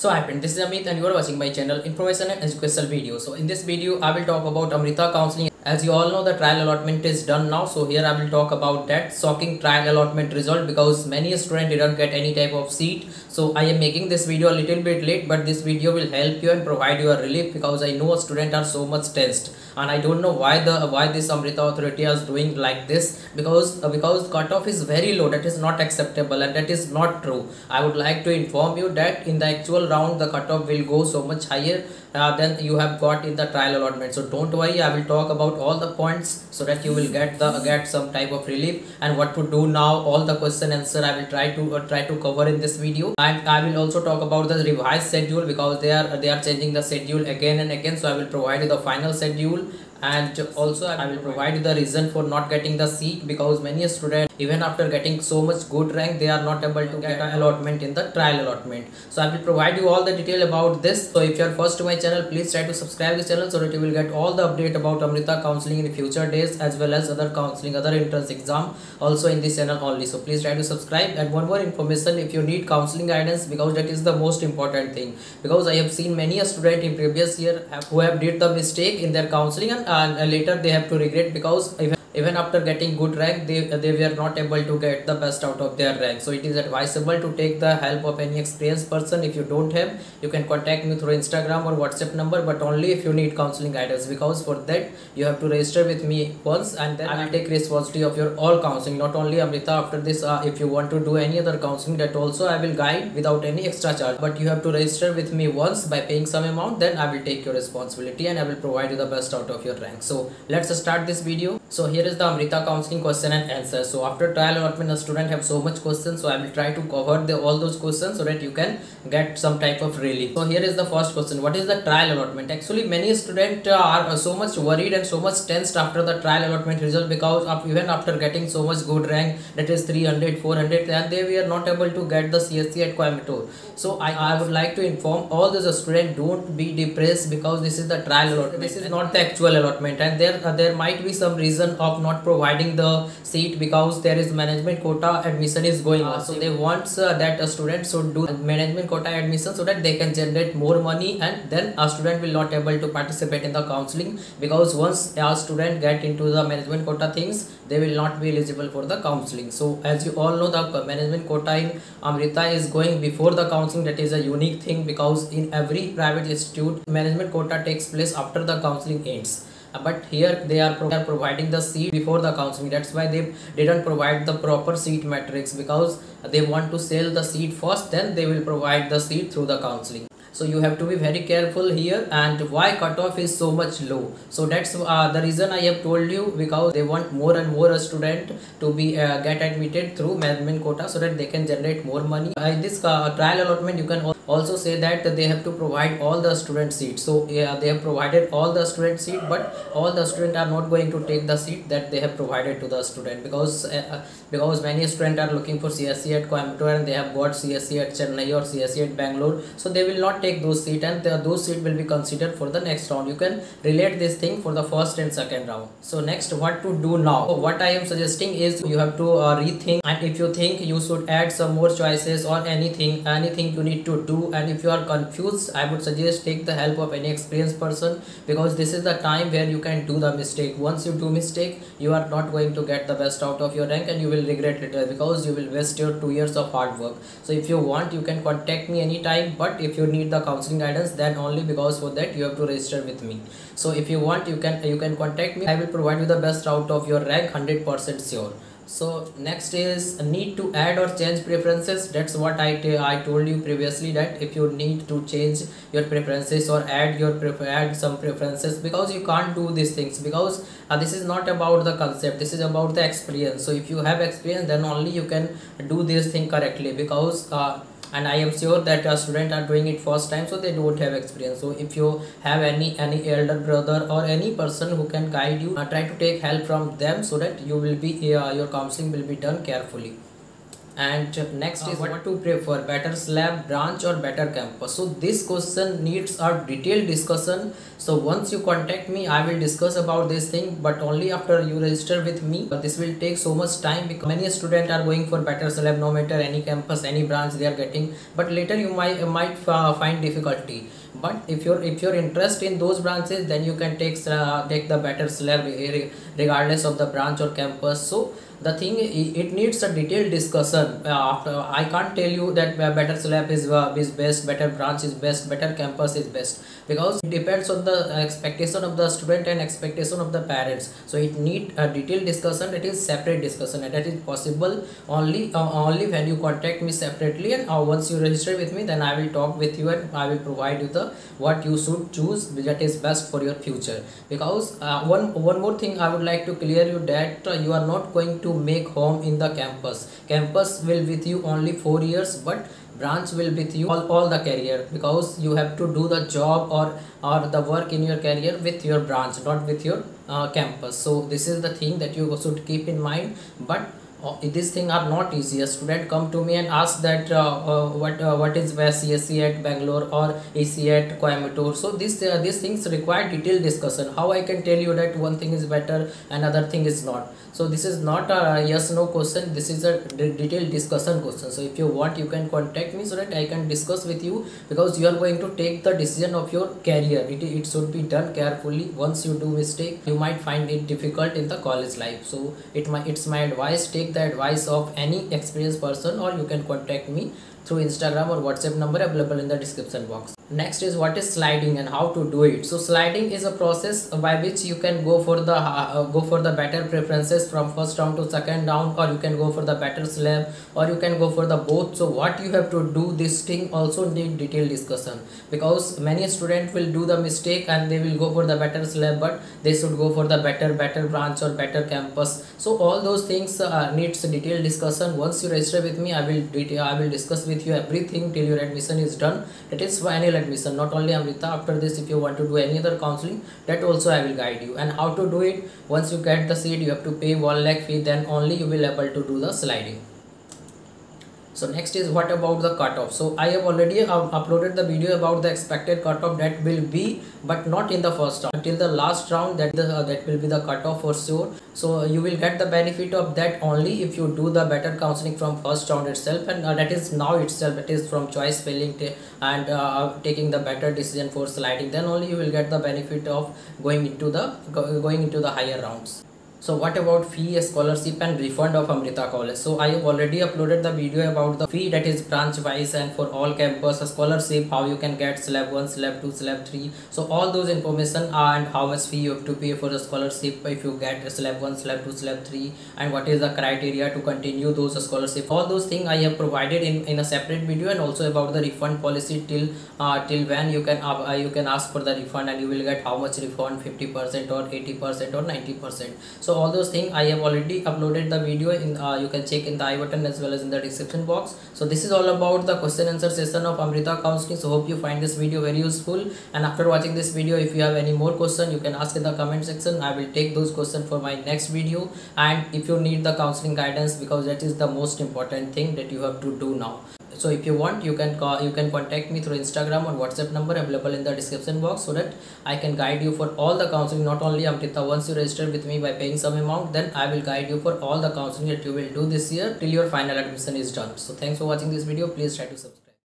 So hi friend, this is Amit and you are watching my channel Information and Educational Video. So in this video, I will talk about Amrita Counseling. As you all know, the trial allotment is done now. So here I will talk about that shocking trial allotment result because many students didn't get any type of seat. So I am making this video a little bit late, but this video will help you and provide you a relief because I know students are so much tensed and I don't know why the why this Amrita authority is doing like this because uh, because cutoff is very low. That is not acceptable and that is not true. I would like to inform you that in the actual round the cutoff will go so much higher uh, than you have got in the trial allotment. So don't worry i will talk about all the points so that you will get the get some type of relief. And what to do now all the question answer i will try to uh, try to cover in this video. And i will also talk about the revised schedule because they are they are changing the schedule again and again. So i will provide you the final schedule and also i will provide the reason for not getting the seat because many students even after getting so much good rank they are not able to get an allotment. in the trial allotment. So i will provide you all the detail about this. So if you are first to my channel please try to subscribe this channel so that you will get all the update about amrita counseling in future days as well as other counseling other entrance exam also in this channel only. So please try to subscribe. And one more information if you need counseling guidance because that is the most important thing. Because i have seen many a student in previous year who have did the mistake in their counseling and, and uh, later they have to regret because even after getting good rank they they were not able to get the best out of their rank. So it is advisable to take the help of any experienced person. If you don't have you can contact me through instagram or whatsapp number but only if you need counseling guidance because for that you have to register with me once and then i will take responsibility of your all counseling. Not only amrita after this uh, if you want to do any other counseling that also i will guide without any extra charge. But you have to register with me once by paying some amount then i will take your responsibility and i will provide you the best out of your rank. So let's start this video. So here is the Amrita counseling question and answer. So after trial allotment, the student have so much questions. So I will try to cover the, all those questions so that you can get some type of relief. So here is the first question. What is the trial allotment? Actually, many students uh, are so much worried and so much tensed after the trial allotment result because of even after getting so much good rank that is 300, 400 and they were not able to get the CSE at Coimbatore. So I, I would like to inform all those students don't be depressed because this is the trial allotment. This is not the actual allotment and there, uh, there might be some reason of not providing the seat because there is management quota admission is going on. So they want uh, that a student should do management quota admission so that they can generate more money and then a student will not able to participate in the counseling because once a student get into the management quota things they will not be eligible for the counseling. So as you all know the management quota in amrita is going before the counseling. That is a unique thing because in every private institute management quota takes place after the counseling ends but here they are, pro providing the seat before the counseling that's why they didn't provide the proper seat matrix because they want to sell the seat first then they will provide the seat through the counseling. So you have to be very careful here and why cutoff is so much low. So that's uh, the reason i have told you because they want more and more student to be uh, get admitted through management quota so that they can generate more money. Uh, in this uh, trial allotment you can also say that they have to provide all the student seats. So yeah, they have provided all the student seat but all the students are not going to take the seat that they have provided to the student because uh, uh because many students are looking for CSE at Coimbatore and they have got CSE at Chennai or CSE at Bangalore. So they will not take those seats and the, those seats will be considered for the next round. You can relate this thing for the first and second round. So next what to do now? So what I am suggesting is you have to uh, rethink. And if you think you should add some more choices or anything anything you need to do and if you are confused i would suggest take the help of any experienced person because this is the time where you can do the mistake. Once you do mistake you are not going to get the best out of your rank and you will regret later uh, because you will waste your two years of hard work. So if you want you can contact me anytime but if you need the counseling guidance then only because for that you have to register with me. So if you want you can you can contact me. I will provide you the best out of your rank 100 percent sure so next is need to add or change preferences. That's what I, I told you previously that if you need to change your preferences or add your prefer add some preferences because you can't do these things because uh, this is not about the concept this is about the experience. So if you have experience then only you can do this thing correctly because uh, and i am sure that a student are doing it first time so they don't have experience. So if you have any any elder brother or any person who can guide you uh, try to take help from them so that you will be uh, your counseling will be done carefully and next is what to prefer better slab branch or better campus. So this question needs a detailed discussion. So once you contact me i will discuss about this thing but only after you register with me. But this will take so much time because many students are going for better slab no matter any campus any branch they are getting. But later you might might uh, find difficulty but if you're if you're interested in those branches then you can take uh, take the better slab regardless of the branch or campus. So the thing it needs a detailed discussion. Uh, after i can't tell you that better slab is uh, is best better branch is best better campus is best. Because it depends on the expectation of the student and expectation of the parents. So it need a detailed discussion it is separate discussion. And that is possible only uh, only when you contact me separately. And uh, once you register with me then i will talk with you and i will provide you the what you should choose that is best for your future. Because uh, one one more thing i would like to clear you that uh, you are not going to make home in the campus. Campus will with you only four years but branch will with you all, all the career. Because you have to do the job or or the work in your career with your branch not with your uh, campus. So this is the thing that you should keep in mind. But these things are not easy. A student come to me and ask that uh, uh, what uh, what is CSE at Bangalore or EC at Coimbatore? So these uh, these things require detailed discussion. How I can tell you that one thing is better another thing is not? So this is not a yes no question. This is a detailed discussion question. So if you want you can contact me so that I can discuss with you because you are going to take the decision of your career. It, it should be done carefully. Once you do mistake you might find it difficult in the college life. So it my it's my advice take take the advice of any experienced person or you can contact me through Instagram or WhatsApp number available in the description box. Next is what is sliding and how to do it. So sliding is a process by which you can go for the uh, go for the better preferences from first round to second round or you can go for the better slab or you can go for the both. So what you have to do this thing also need detailed discussion because many students will do the mistake and they will go for the better slab but they should go for the better better branch or better campus. So all those things uh, needs detailed discussion. Once you register with me I will detail I will discuss with you everything till your admission is done. That is final admission. Not only amrita after this if you want to do any other counseling that also i will guide you. And how to do it? Once you get the seat you have to pay 1 lakh fee then only you will able to do the sliding so next is what about the cutoff? So i have already uploaded the video about the expected cutoff that will be but not in the first round. Until the last round that the uh, that will be the cutoff for sure. So you will get the benefit of that only if you do the better counseling from first round itself and uh, that is now itself that is from choice spelling and uh, taking the better decision for sliding. Then only you will get the benefit of going into the going into the higher rounds so what about fee scholarship and refund of amrita college? So i have already uploaded the video about the fee that is branch wise and for all campus scholarship how you can get slab 1 slab 2 slab 3 so all those information and how much fee you have to pay for the scholarship if you get slab 1 slab 2 slab 3 and what is the criteria to continue those scholarship all those things i have provided in in a separate video and also about the refund policy till uh, till when you can uh, you can ask for the refund and you will get how much refund 50 percent or 80 percent or 90 percent. So so all those things i have already uploaded the video in uh, you can check in the i button as well as in the description box. So this is all about the question answer session of amrita counseling. So hope you find this video very useful. And after watching this video if you have any more question you can ask in the comment section. I will take those questions for my next video. And if you need the counseling guidance because that is the most important thing that you have to do now so if you want you can call you can contact me through instagram or whatsapp number available in the description box so that i can guide you for all the counseling. Not only amrita once you register with me by paying some amount then i will guide you for all the counseling that you will do this year till your final admission is done. So thanks for watching this video. Please try to subscribe